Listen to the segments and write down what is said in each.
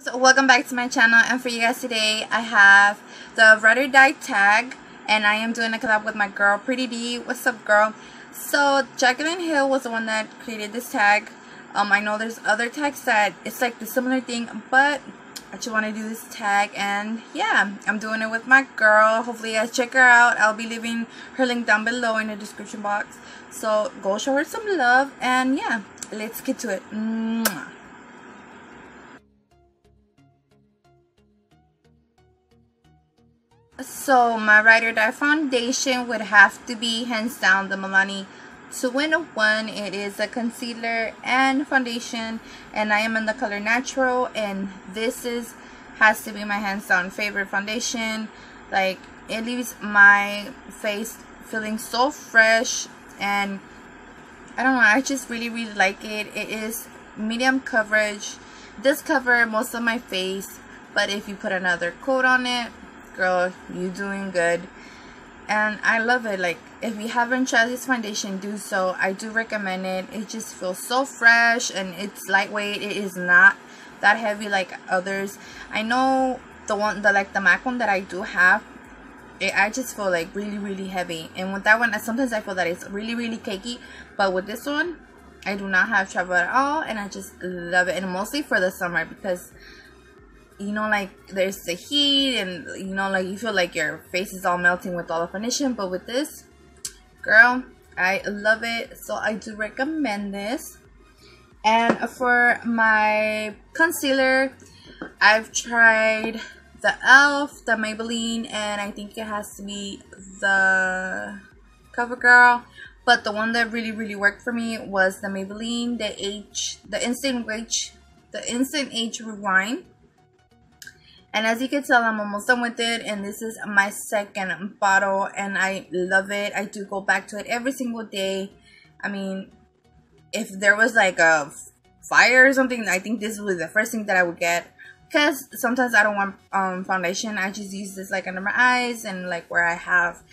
So welcome back to my channel and for you guys today I have the Ride or Die tag and I am doing a collab with my girl Pretty D. What's up girl? So Jaclyn Hill was the one that created this tag. Um, I know there's other tags that it's like the similar thing but I just want to do this tag and yeah I'm doing it with my girl hopefully you guys check her out I'll be leaving her link down below in the description box so go show her some love and yeah let's get to it Mwah. So my Ride or Die foundation would have to be hands down the Milani 2-in-1. It is a concealer and foundation and I am in the color natural and this is has to be my hands down favorite foundation. Like it leaves my face feeling so fresh and I don't know I just really really like it. It is medium coverage. This cover most of my face but if you put another coat on it girl you doing good. And I love it like if you haven't tried this foundation do so. I do recommend it. It just feels so fresh and it's lightweight. It is not that heavy like others. I know the one the like the MAC one that I do have it, I just feel like really really heavy. And with that one sometimes I feel that it's really really cakey but with this one I do not have trouble at all and I just love it. And mostly for the summer because you know like there's the heat and you know like you feel like your face is all melting with all the foundation but with this girl I love it. So I do recommend this. And for my concealer I've tried the e.l.f. the Maybelline and I think it has to be the CoverGirl. But the one that really really worked for me was the Maybelline the H the instant age the instant age rewind and as you can tell i'm almost done with it and this is my second bottle and i love it. I do go back to it every single day. I mean if there was like a fire or something i think this was the first thing that i would get. Because sometimes i don't want um, foundation. I just use this like under my eyes and like where i have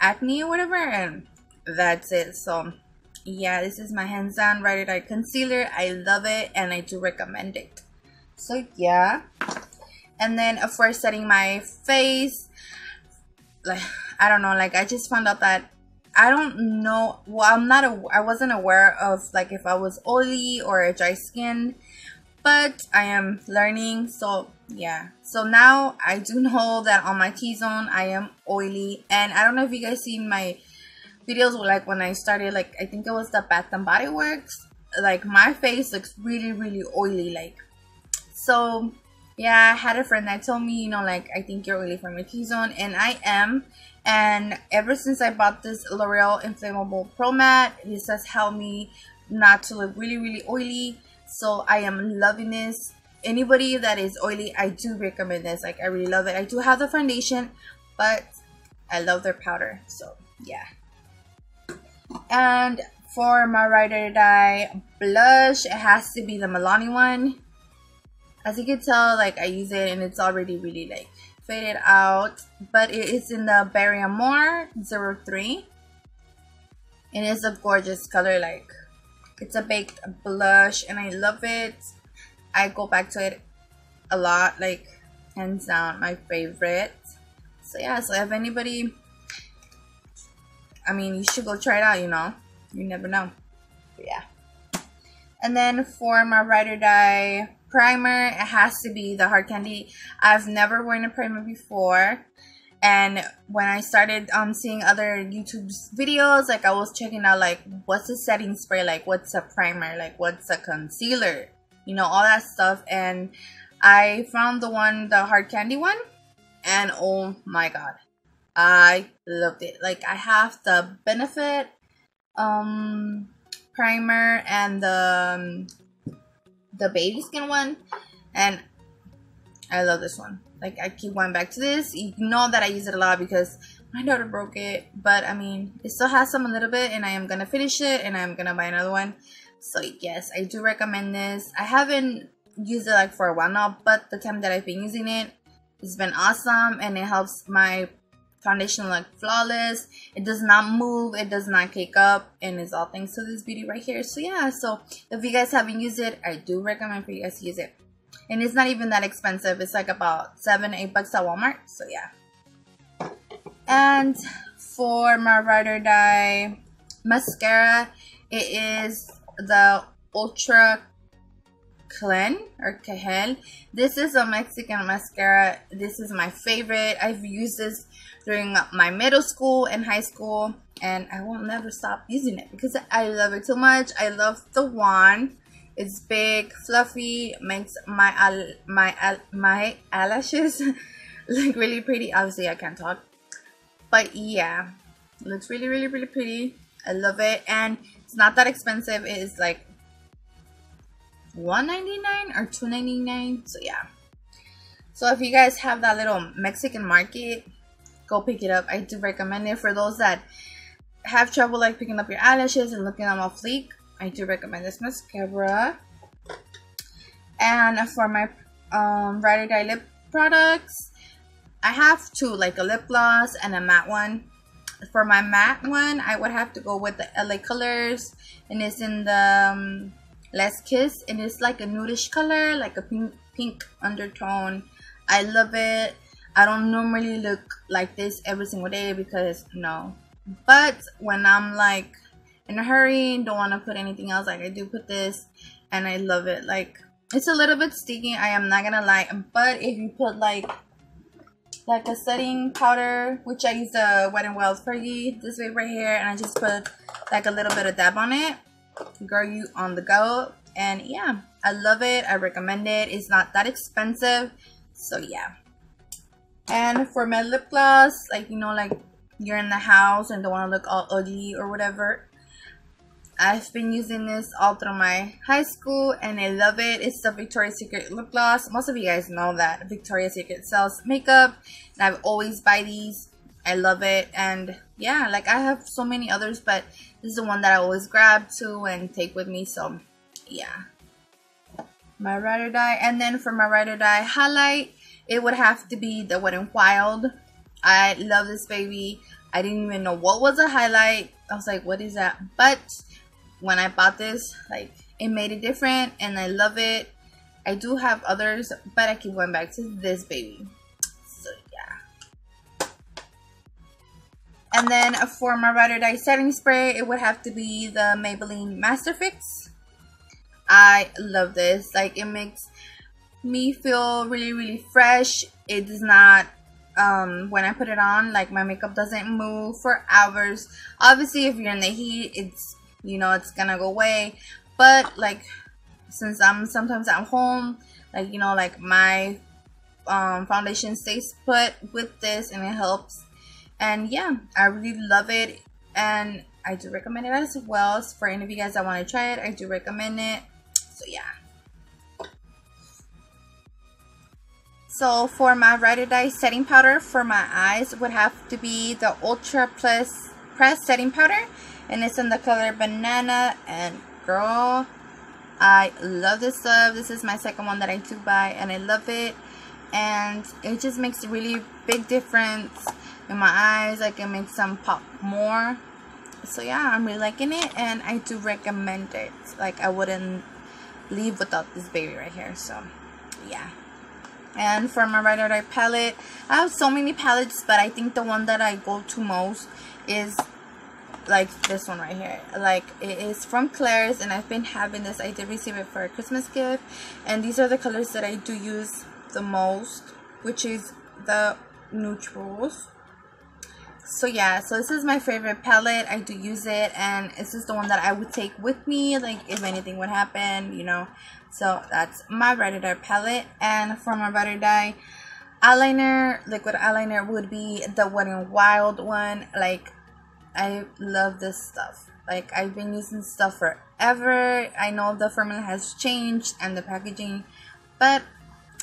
acne or whatever and that's it. So yeah this is my hands down or Die concealer. I love it and i do recommend it. So yeah and then of course setting my face. Like i don't know like i just found out that i don't know well i'm not a, i wasn't aware of like if i was oily or a dry skin but i am learning so yeah. So now i do know that on my t-zone i am oily. And i don't know if you guys seen my videos like when i started like i think it was the bath and body works like my face looks really really oily like. So yeah, I had a friend that told me, you know, like, I think you're oily from your T-zone, and I am. And ever since I bought this L'Oreal Infallible Pro Matte, this has helped me not to look really, really oily. So I am loving this. Anybody that is oily, I do recommend this. Like, I really love it. I do have the foundation, but I love their powder. So, yeah. And for my Ride or Die blush, it has to be the Milani one as you can tell like I use it and it's already really like faded out but it is in the Berry Amore 03 and it's a gorgeous color like it's a baked blush and I love it. I go back to it a lot like hands down my favorite. So yeah so if anybody I mean you should go try it out you know? You never know. But yeah. And then for my Ride or Die primer, it has to be the Hard Candy. I've never worn a primer before. And when I started um, seeing other YouTube videos, like I was checking out like what's a setting spray, like what's a primer, like what's a concealer, you know, all that stuff. And I found the one, the Hard Candy one. And oh my god, I loved it. Like I have the Benefit um primer and the um, the baby skin one and I love this one. Like I keep going back to this. You know that I use it a lot because my daughter broke it but I mean it still has some a little bit and I am gonna finish it and I'm gonna buy another one. So yes I do recommend this. I haven't used it like for a while now but the time that I've been using it it's been awesome and it helps my foundation look flawless. It does not move. It does not cake up. And it's all thanks to this beauty right here. So yeah. So if you guys haven't used it i do recommend for you guys to use it. And it's not even that expensive. It's like about seven eight bucks at walmart. So yeah. And for my ride or die mascara it is the ultra Clen or Cahel. This is a Mexican mascara. This is my favorite. I've used this during my middle school and high school and I will never stop using it because I love it so much. I love the wand. It's big, fluffy, makes my my my eyelashes look really pretty. Obviously, I can't talk, but yeah, looks really, really, really pretty. I love it, and it's not that expensive. It is like 1.99 or 2.99. So yeah. So if you guys have that little Mexican market, go pick it up. I do recommend it for those that have trouble like picking up your eyelashes and looking them off fleek. I do recommend this mascara. And for my um, Ride or Die lip products, I have two, like a lip gloss and a matte one. For my matte one, I would have to go with the LA Colors, and it's in the um, Les Kiss, and it's like a nudish color, like a pink pink undertone. I love it. I don't normally look like this every single day because no. But when I'm like in a hurry and don't want to put anything else, like I do put this, and I love it. Like it's a little bit sticky. I am not gonna lie, but if you put like like a setting powder, which I use the Wet n Wild Fergie this way right here, and I just put like a little bit of dab on it. Girl, you on the go, and yeah, I love it. I recommend it. It's not that expensive, so yeah. And for my lip gloss, like you know, like you're in the house and don't want to look all ugly or whatever, I've been using this all through my high school and I love it. It's the Victoria's Secret lip gloss. Most of you guys know that Victoria's Secret sells makeup and I've always buy these. I love it and yeah, like I have so many others but this is the one that I always grab to and take with me so yeah. My Ride or Die and then for my Ride or Die highlight it would have to be the Wet n Wild. I love this baby. I didn't even know what was a highlight. I was like, what is that? But when I bought this, like it made it different and I love it. I do have others, but I keep going back to this baby. And then for my Ride Die setting spray, it would have to be the Maybelline Master Fix. I love this. Like it makes me feel really, really fresh. It does not um, when I put it on, like my makeup doesn't move for hours. Obviously, if you're in the heat, it's you know it's gonna go away but like since I'm sometimes at home like you know like my um, foundation stays put with this and it helps and yeah I really love it. And I do recommend it as well. So for any of you guys that want to try it I do recommend it. So yeah. So for my Ride or Die setting powder for my eyes would have to be the Ultra Plus Press setting powder. And it's in the color banana. And girl I love this stuff. This is my second one that I do buy and I love it. And it just makes a really big difference in my eyes like it makes them pop more. So yeah I'm really liking it and I do recommend it. Like I wouldn't leave without this baby right here so yeah. And for my right Die palette I have so many palettes but I think the one that I go to most is like this one right here. Like it is from Claire's and I've been having this. I did receive it for a Christmas gift and these are the colors that I do use the most which is the neutrals so yeah so this is my favorite palette I do use it and this is the one that I would take with me like if anything would happen you know so that's my Ride or palette and for my or Die eyeliner liquid eyeliner would be the Wet n Wild one like I love this stuff. Like I've been using stuff forever. I know the formula has changed and the packaging, but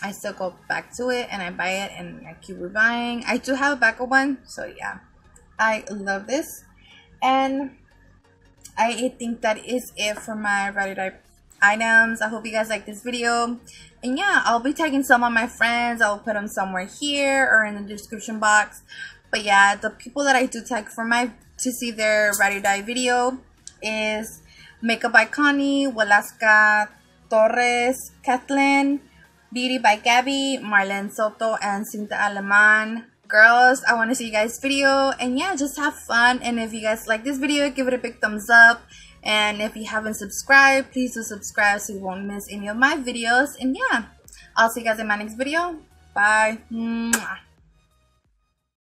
I still go back to it and I buy it and I keep rebuying. I do have a backup one, so yeah. I love this. And I think that is it for my or Die items. I hope you guys like this video. And yeah, I'll be tagging some of my friends. I'll put them somewhere here or in the description box. But yeah, the people that I do tag for my to see their or Die video is Makeup by Connie, Waleska Torres, Cathlyn, Beauty by Gabi, Marlen Soto, and Cynthia Aleman. Girls, I want to see you guys' video. And yeah, just have fun. And if you guys like this video, give it a big thumbs up. And if you haven't subscribed, please do subscribe so you won't miss any of my videos. And yeah, I'll see you guys in my next video. Bye. Mwah.